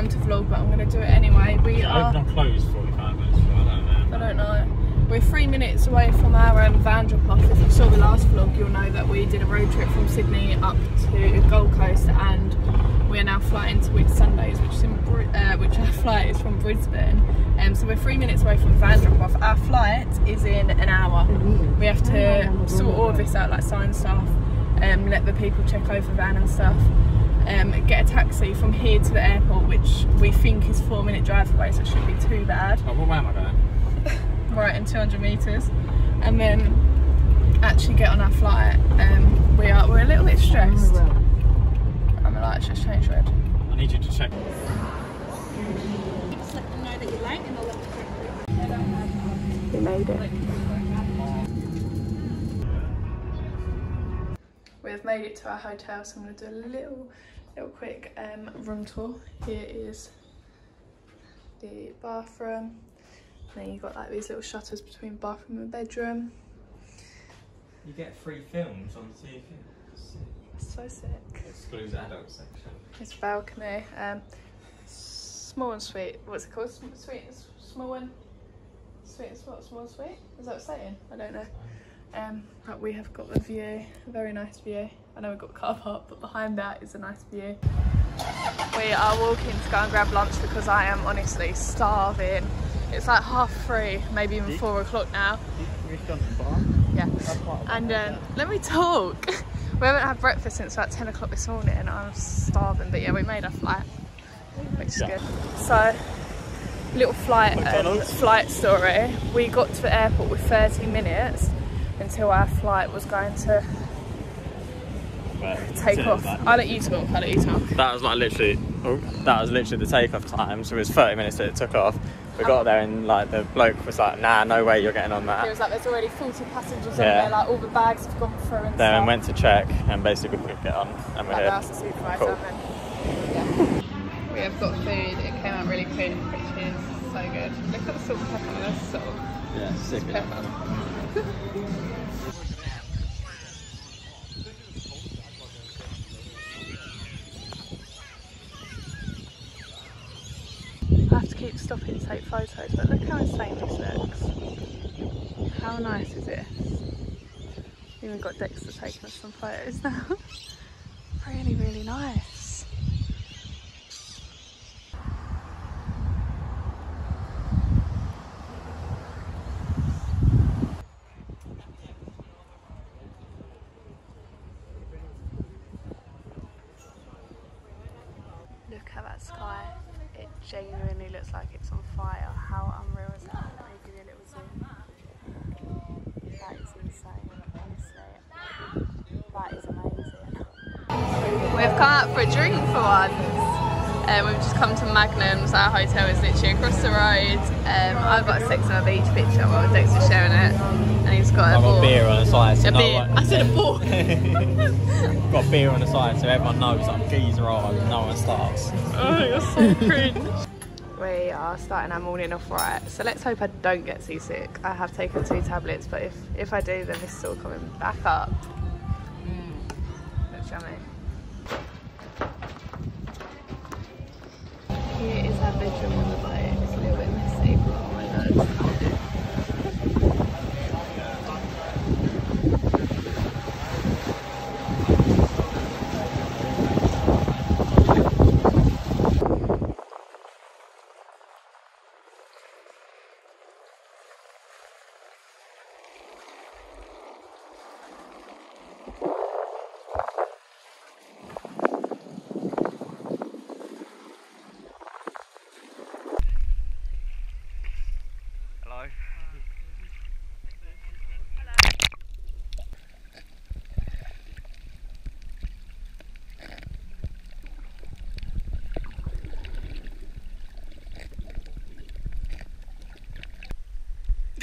time to vlog, but I'm going to do it anyway. We Yeah, are. open and close 45 minutes. so I don't know. I don't know. We're three minutes away from our um, van drop off. If you saw the last vlog, you'll know that we did a road trip from Sydney up to Gold Coast, and we are now flying to Whitsundays, which is in Bri- uh, which our flight is from Brisbane. Um, so we're three minutes away from van drop off. Our flight is in an hour. We have to sort all of this out, like sign stuff, um, let the people check over van and stuff. Um, get a taxi from here to the airport, which we think is four minute drive away, so it shouldn't be too bad. Oh, what way am I going? right in 200 meters. And then actually get on our flight um, we are we're a little bit stressed. And the lights just changed red. I need you to check. Just let them know that you're late and they'll let you we made it. We've made it to our hotel so I'm going to do a little little quick um, room tour here is the bathroom and then you've got like these little shutters between bathroom and bedroom You get free films on the TV. so sick Excludes adult section. This balcony, um, small and sweet. What's it called? Sweet, and small and sweet and small, small and sweet. Is that what it's saying? I don't know. Um, but we have got a view, a very nice view. I know we've got a car park, but behind that is a nice view. We are walking to go and grab lunch because I am honestly starving. It's like half three, maybe even four o'clock now. Yeah. And um, let me talk. we haven't had breakfast since about 10 o'clock this morning and I'm starving. But yeah, we made our flight, which is Yeah. good. So, little flight um, flight story. We got to the airport with 30 minutes until our flight was going to take off. I'll let you talk. I'll let you talk. That was like literally, oh, that was literally the takeoff time. So it was 30 minutes that it took off. We got there and like the bloke was like, nah, no way you're getting on that. It that. was like there's already 40 passengers Yeah. on there, like all the bags have gone through and Then stuff. we went to check and basically we couldn't get on and we're like here. that's. Cool. Yeah. We have got food. It came out really quick, which is so good. Look at the salt and pepper. That's salt. Yeah, sick. Pepper. I have to keep stopping to take photos, but look how insane this looks. How nice is this? Even got Dexter taking us some photos now. really, really nice. Look at that sky. It genuinely looks like it's on fire. How unreal is that? A little zoom. That is insane, honestly. That is amazing. We've come out for a drink for once. Um, we've just come to Magnum's. Our hotel is literally across the road. Um, I've got a Sex on the Beach picture while Dexter's sharing it. And he's got a I've got beer on the side. So A no beer. one- I said a ball. got beer on the side so everyone knows I'm geezer on no one starts. Oh, you're so cringe. we are starting our morning off right. So let's hope I don't get seasick. I have taken two tablets, but if, if I do, then this is all coming back up. Looks yummy. Here is our bedroom on the boat. It's a little bit messy, but oh my god.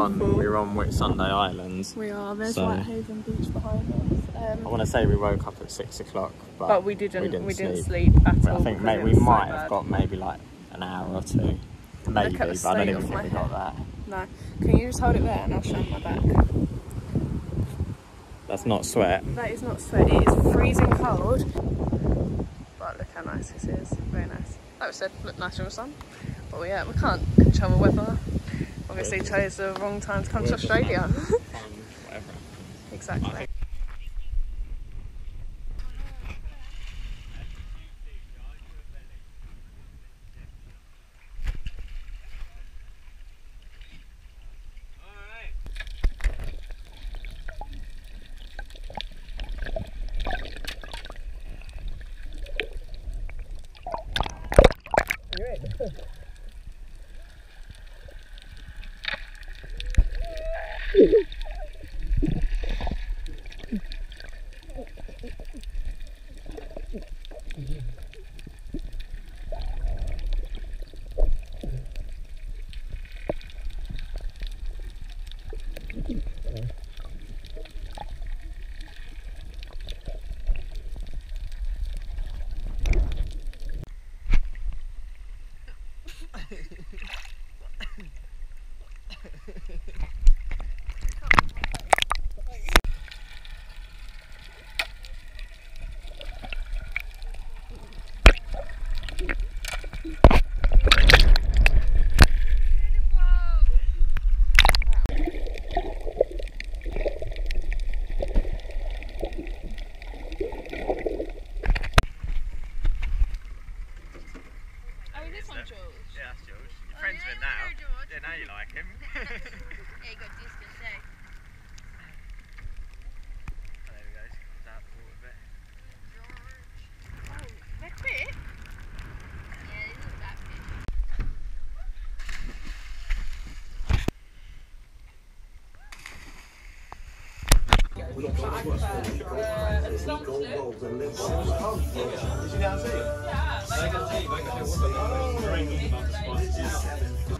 on beautiful. we're on Whitsunday Islands. We are. There's So- Whitehaven Beach behind us. I Um, want to say we woke up at six o'clock, but, but we didn't. We didn't didn't, sleep. sleep. at all. I think because may, it we so might bad. have got maybe like an hour or two, maybe, but I don't even think we got that. No. Can you just hold it there and I'll show my back? That's not sweat. That is not sweat. It is freezing cold. But look how nice this is. Very nice. Like we said, look nice in the sun. But yeah, we can't control the weather. Obviously chose the wrong time to come to Australia. Whatever. exactly this one, Jules. Yeah, that's George. You're Oh, friends yeah, with him now. you're George. Yeah, now you like him. Yeah, got distance there. we go. Comes out the water a bit. Oh, they're quick. Yeah, they look that fish. As for infant and spare life jackets, we'll pass